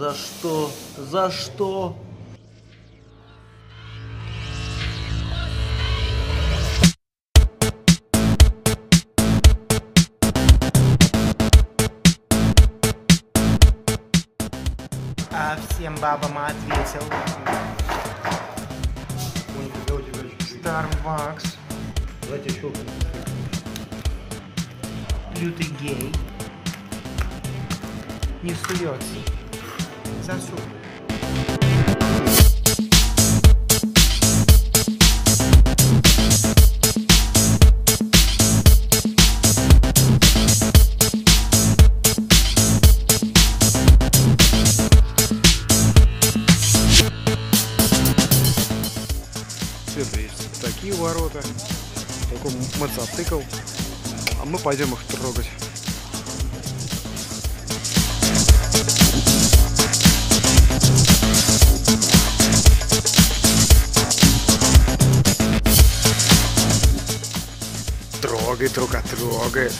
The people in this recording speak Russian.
За что? За что? А всем бабам ответил Starbucks, Давайте еще. лютый гей. Не суется. Засу. Света есть такие ворота. Такой мотоцикл. А мы пойдем их трогать. droghe, drogat droghe.